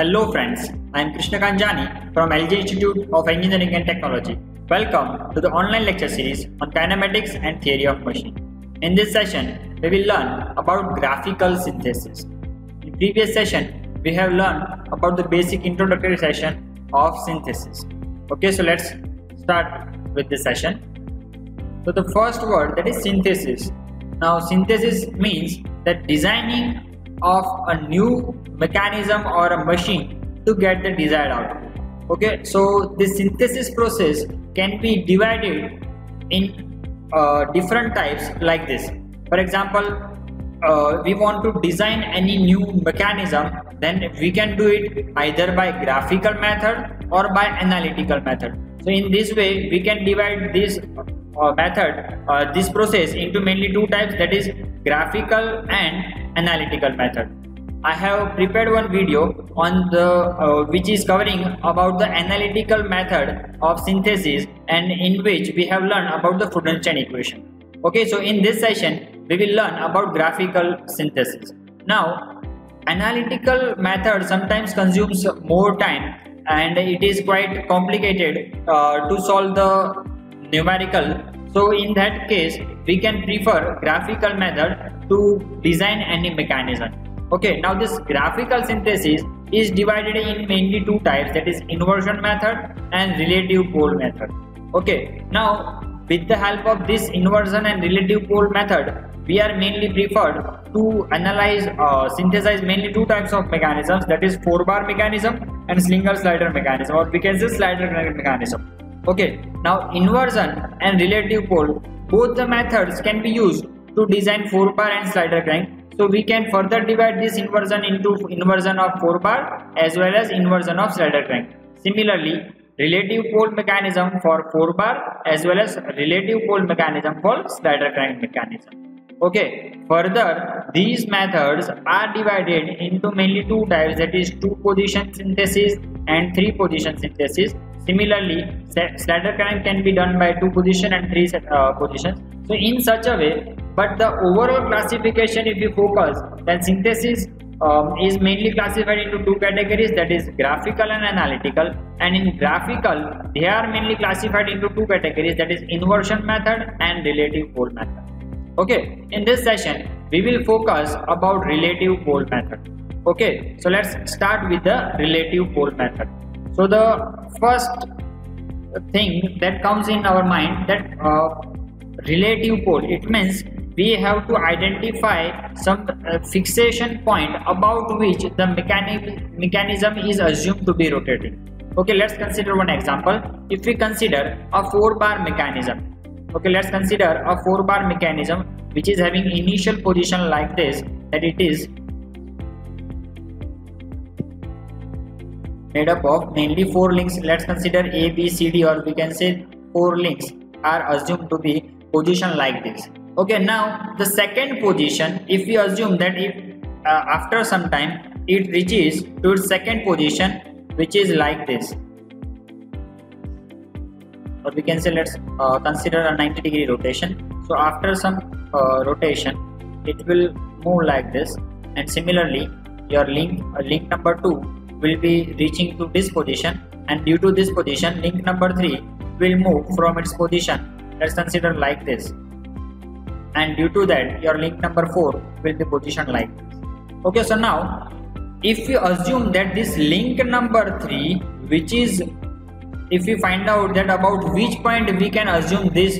Hello friends, I am Krushankant Jani from LJ Institute of Engineering and Technology. Welcome to the online lecture series on kinematics and theory of machine. In this session, we will learn about graphical synthesis. In previous session, we have learned about the basic introductory session of synthesis. Okay, so let's start with this session. So the first word that is synthesis. Now synthesis means that designing of a new mechanism or a machine to get the desired output. Okay, so the synthesis process can be divided in uh, different types like this. For example, uh, we want to design any new mechanism, then we can do it either by graphical method or by analytical method. So in this way, we can divide this uh, method, uh, this process into mainly two types that is graphical and analytical method. I have prepared one video on the uh, which is covering about the analytical method of synthesis and in which we have learned about the Freudenstein equation. Okay, so in this session we will learn about graphical synthesis. Now, analytical method sometimes consumes more time and it is quite complicated uh, to solve the numerical. So in that case, we can prefer graphical method to design any mechanism okay now this graphical synthesis is divided in mainly two types that is inversion method and relative pole method okay now with the help of this inversion and relative pole method we are mainly preferred to analyze uh, synthesize mainly two types of mechanisms that is four bar mechanism and single slider mechanism or we can say slider crank mechanism okay now inversion and relative pole both the methods can be used to design four bar and slider crank so we can further divide this inversion into inversion of 4 bar as well as inversion of slider crank. Similarly, relative pole mechanism for 4 bar as well as relative pole mechanism for slider crank mechanism. Okay, further these methods are divided into mainly two types that is two position synthesis and three position synthesis. Similarly, slider crank can be done by two position and three uh, positions. So in such a way, but the overall classification if you focus then synthesis um, is mainly classified into two categories that is graphical and analytical and in graphical they are mainly classified into two categories that is inversion method and relative pole method okay in this session we will focus about relative pole method okay so let's start with the relative pole method so the first thing that comes in our mind that uh, relative pole it means we have to identify some uh, fixation point about which the mechanism is assumed to be rotating. Okay, let's consider one example. If we consider a 4 bar mechanism, okay, let's consider a 4 bar mechanism which is having initial position like this that it is made up of mainly 4 links. Let's consider A, B, C, D or we can say 4 links are assumed to be position like this okay now the second position if we assume that if uh, after some time it reaches to its second position which is like this or we can say let's uh, consider a 90 degree rotation. So after some uh, rotation it will move like this. And similarly your link uh, link number 2 will be reaching to this position. And due to this position link number 3 will move from its position. Let's consider like this. And due to that your link number 4 will be positioned like this. Okay so now if we assume that this link number 3 which is if we find out that about which point we can assume this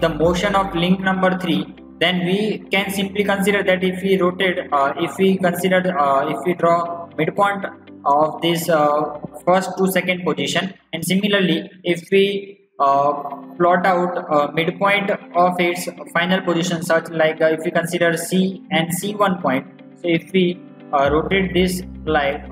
the motion of link number 3 then we can simply consider that if we rotate uh, if we consider uh, if we draw midpoint of this uh, first to second position. And similarly if we uh, plot out uh, midpoint of its final position such like uh, if we consider C and C1 point so if we rotate this like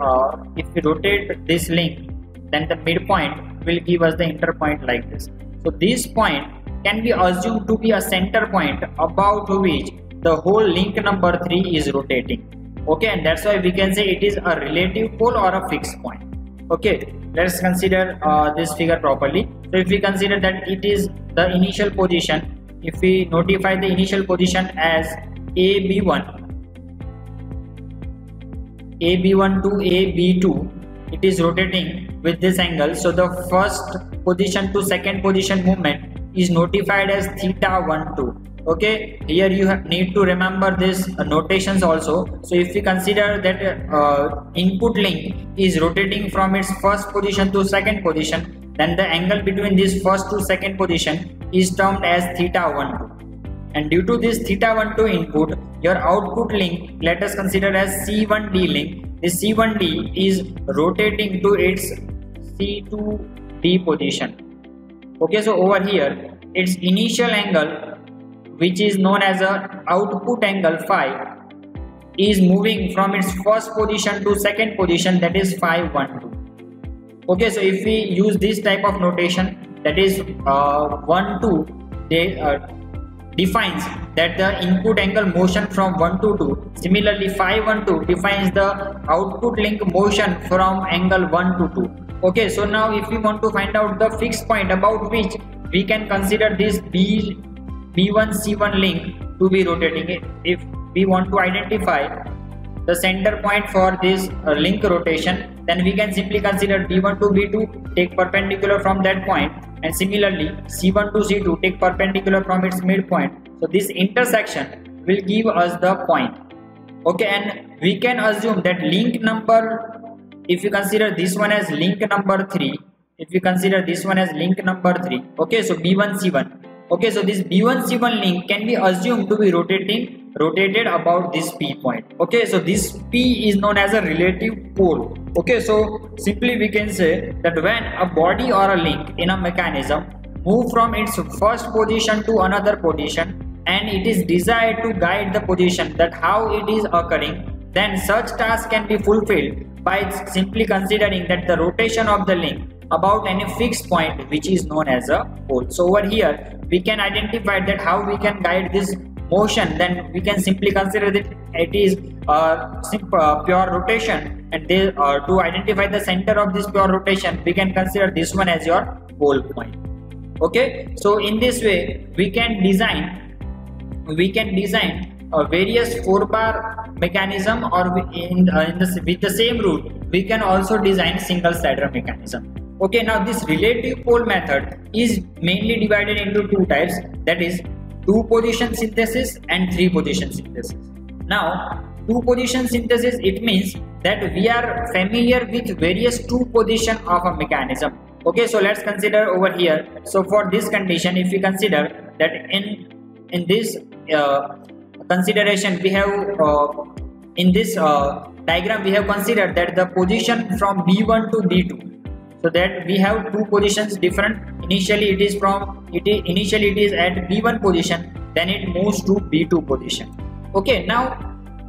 if we rotate this link then the midpoint will give us the interpoint like this. So this point can be assumed to be a center point about which the whole link number 3 is rotating. Okay and that's why we can say it is a relative pole or a fixed point. Okay let's consider uh, this figure properly. So if we consider that it is the initial position if we notify the initial position as ab1 ab1 to ab2 it is rotating with this angle. So the first position to second position movement is notified as theta 1 2 okay? Here you need to remember this uh, notations also. So if we consider that uh, input link is rotating from its first position to second position then the angle between this first to second position is termed as theta 1 2 and due to this theta 1 2 input your output link let us consider as c1d link this c1d is rotating to its c2d position. Okay so over here its initial angle which is known as a output angle phi is moving from its first position to second position that is phi 1 2 okay so if we use this type of notation that is uh, 1 2 they uh, defines that the input angle motion from 1 to 2 similarly phi 1 2 defines the output link motion from angle 1 to 2 okay so now if we want to find out the fixed point about which we can consider this b B1 C1 link to be rotating it. if we want to identify the center point for this uh, link rotation then we can simply consider B1 to B2 take perpendicular from that point and similarly C1 to C2 take perpendicular from its midpoint. So this intersection will give us the point. Okay and we can assume that link number if you consider this one as link number 3 if we consider this one as link number 3 okay so B1 C1 okay so this b1 c1 link can be assumed to be rotating rotated about this p point. Okay so this p is known as a relative pole. Okay so simply we can say that when a body or a link in a mechanism move from its first position to another position and it is desired to guide the position that how it is occurring then such task can be fulfilled by simply considering that the rotation of the link about any fixed point which is known as a pole. So over here we can identify that how we can guide this motion then we can simply consider that it is a uh, pure rotation. And they, uh, to identify the center of this pure rotation we can consider this one as your pole point. Okay? So in this way we can design we can design various four bar mechanism or in, uh, in the, with the same route we can also design single slider mechanism. Okay, now this relative pole method is mainly divided into two types. That is two position synthesis and three position synthesis. Now, two position synthesis it means that we are familiar with various two position of a mechanism. Okay, so let's consider over here. So for this condition, if we consider that in in this uh, consideration we have uh, in this uh, diagram we have considered that the position from B1 to B2 so that we have two positions different. Initially it is from it is initially it is at b1 position then it moves to b2 position. Okay now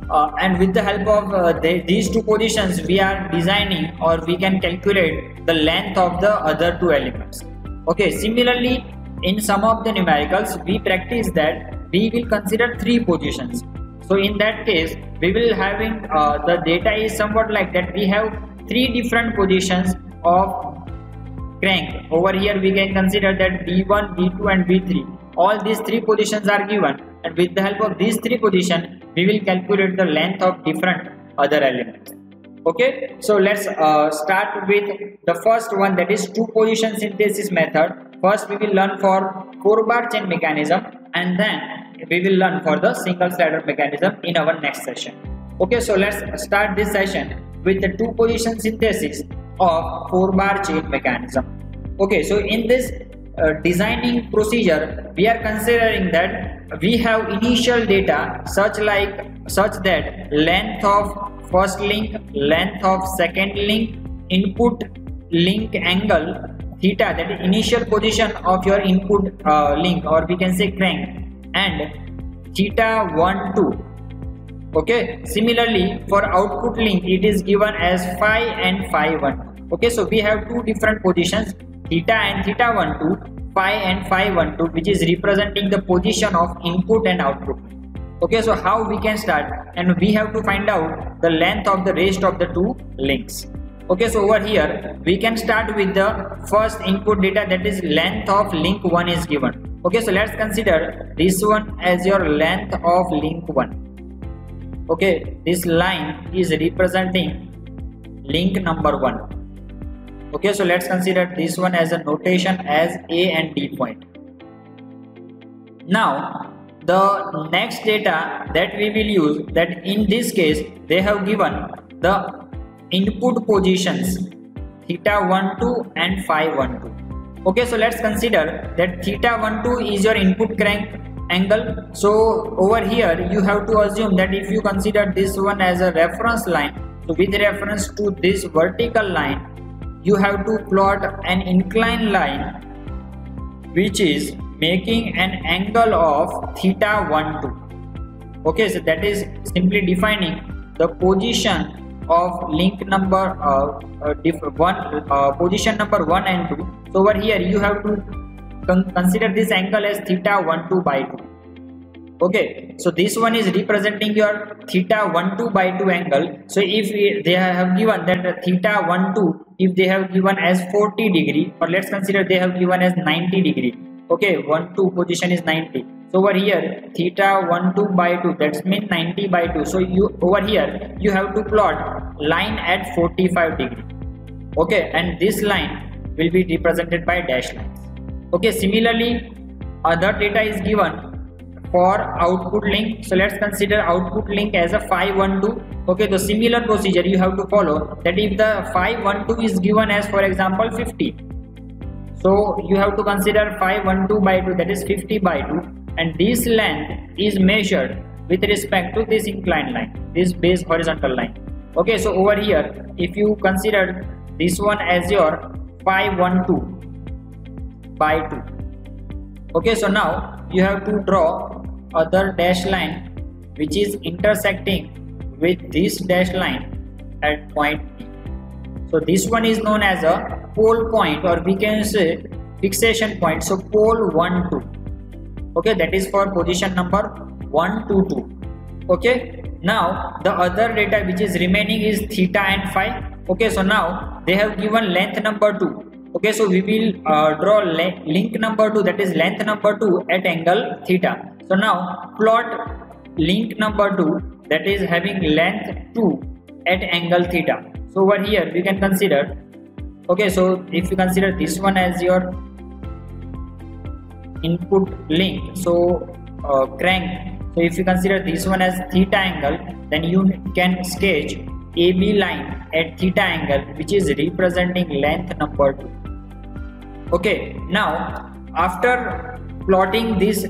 uh, and with the help of uh, the, these two positions we are designing or we can calculate the length of the other two elements. Okay similarly in some of the numericals we practice that we will consider three positions. So in that case we will having uh, the data is somewhat like that. We have three different positions of crank. Over here we can consider that b1 b2 and b3 all these three positions are given and with the help of these three positions we will calculate the length of different other elements. Okay? So let's uh, start with the first one that is two position synthesis method. First we will learn for four bar chain mechanism and then we will learn for the single slider mechanism in our next session. Okay? So let's start this session with the two position synthesis of 4 bar chain mechanism. Okay, so in this uh, designing procedure, we are considering that we have initial data such like such that length of first link, length of second link, input link angle theta that is initial position of your input uh, link or we can say crank and theta 1 2 okay? Similarly for output link it is given as phi and phi 1 okay? So we have two different positions theta and theta 1 2 phi and phi 1 2 which is representing the position of input and output. Okay? So how we can start? And we have to find out the length of the rest of the two links. Okay? So over here we can start with the first input data that is length of link 1 is given. Okay? So let's consider this one as your length of link 1 okay this line is representing link number 1 okay so let's consider this one as a notation as a and d point. Now the next data that we will use that in this case they have given the input positions theta 1 2 and phi 1 2 okay so let's consider that theta 1 2 is your input crank angle. So over here you have to assume that if you consider this one as a reference line so with reference to this vertical line you have to plot an inclined line which is making an angle of theta 1 2 okay so that is simply defining the position of link number uh, uh, one uh, position number 1 and 2 so over here you have to consider this angle as theta 1 2 by 2 okay so this one is representing your theta 1 2 by 2 angle. So if we, they have given that theta 1 2 if they have given as 40 degree or let's consider they have given as 90 degree. Okay 1 2 position is 90 so over here theta 1 2 by 2 that's mean 90 by 2 so you over here you have to plot line at 45 degree. Okay and this line will be represented by dash lines okay similarly other data is given for output link. So let's consider output link as a phi 1 2 okay the similar procedure you have to follow that if the phi 1 2 is given as for example 50 so you have to consider phi 1 2 by 2 that is 50 by 2 and this length is measured with respect to this inclined line this base horizontal line. Okay so over here if you consider this one as your phi 1 2 by 2 okay so now you have to draw other dash line which is intersecting with this dash line at point P. So this one is known as a pole point or we can say fixation point. So pole 1 2. Okay, that is for position number 1 2 2. Okay, now the other data which is remaining is theta and phi. Okay, so now they have given length number 2 okay so we will uh, draw link number 2 that is length number 2 at angle theta. So now plot link number 2 that is having length 2 at angle theta. So over here we can consider okay so if you consider this one as your input link so uh, crank. So if you consider this one as theta angle then you can sketch AB line at theta angle which is representing length number 2 okay now after plotting this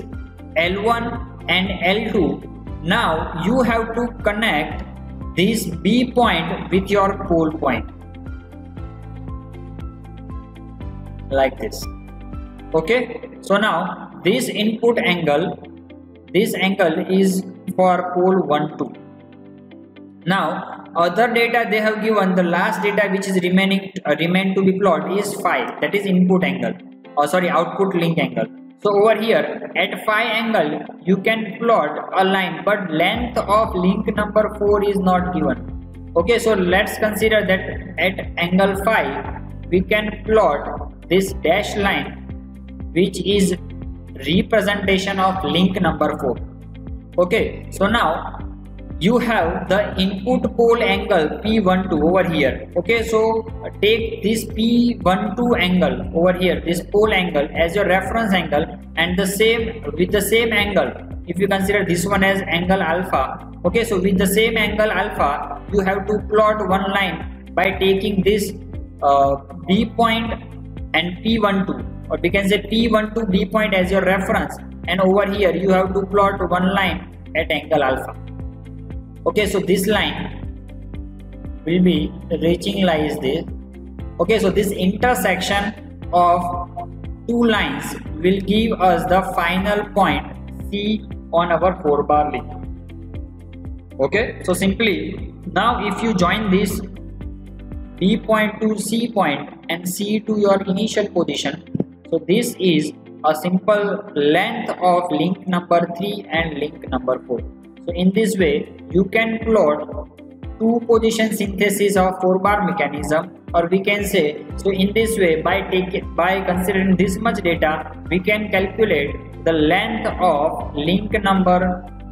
L1 and L2 now you have to connect this B point with your pole point. Like this. Okay so now this input angle this angle is for pole 1 2 now other data they have given the last data which is remaining uh, remain to be plotted is phi that is input angle or sorry output link angle so over here at phi angle you can plot a line but length of link number 4 is not given. Okay so let's consider that at angle phi we can plot this dash line which is representation of link number 4. Okay so now you have the input pole angle P12 over here. Okay so take this P12 angle over here this pole angle as your reference angle and the same with the same angle if you consider this one as angle alpha. Okay so with the same angle alpha you have to plot one line by taking this uh, B point and P12 or we can say P12 B point as your reference. And over here you have to plot one line at angle alpha okay so this line will be reaching like this okay so this intersection of two lines will give us the final point C on our 4 bar link okay so simply now if you join this B point to C point and C to your initial position so this is a simple length of link number 3 and link number 4 so in this way, you can plot two position synthesis of four bar mechanism or we can say so in this way by taking by considering this much data we can calculate the length of link number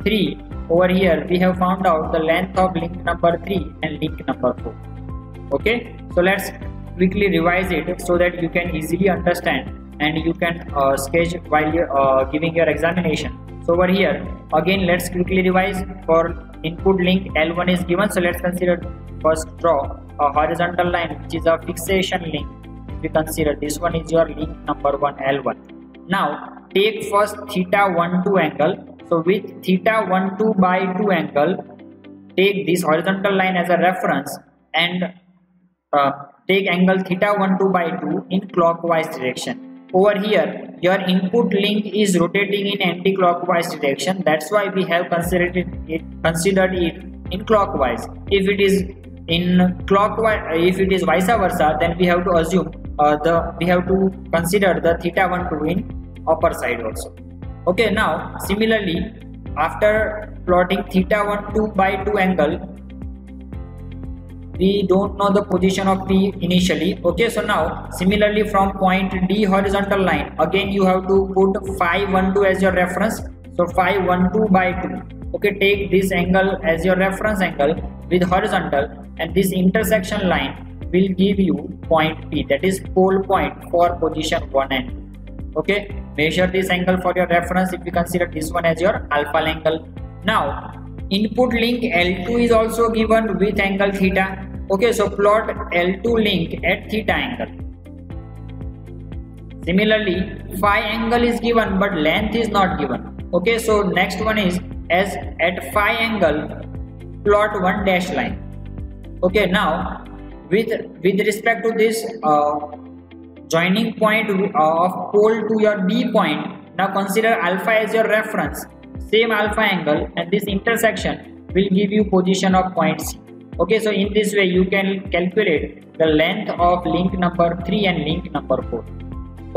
3 over here we have found out the length of link number 3 and link number 4 okay? So let's quickly revise it so that you can easily understand and you can uh, sketch while uh, giving your examination so over here again let's quickly revise. For input link L1 is given. So let's consider first draw a horizontal line which is a fixation link. We consider this one is your link number one L1 now take first theta 1 2 angle. So with theta 1 2 by 2 angle take this horizontal line as a reference and uh, take angle theta 1 2 by 2 in clockwise direction. Over here your input link is rotating in anti-clockwise direction. That's why we have considered it, considered it in clockwise. If it is in clockwise if it is vice versa then we have to assume uh, the we have to consider the theta 1 2 in upper side also. Okay now similarly after plotting theta 1 2 by 2 angle we don't know the position of p initially okay? So now similarly from point d horizontal line again you have to put phi 1 2 as your reference. So phi 1 2 by 2 okay? Take this angle as your reference angle with horizontal and this intersection line will give you point p that is pole point for position 1 and 2 okay? Measure this angle for your reference if you consider this one as your alpha angle. Now input link L2 is also given with angle theta okay so plot L2 link at theta angle. Similarly phi angle is given but length is not given. Okay so next one is as at phi angle plot one dash line. Okay now with with respect to this uh, joining point of pole to your B point now consider alpha as your reference. Same alpha angle and this intersection will give you position of point C okay so in this way you can calculate the length of link number 3 and link number 4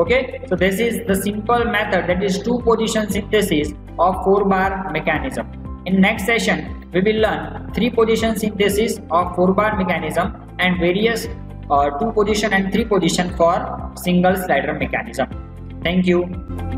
okay so this is the simple method. That is two position synthesis of 4 bar mechanism. In next session we will learn three position synthesis of 4 bar mechanism and various uh, two position and three position for single slider mechanism. Thank you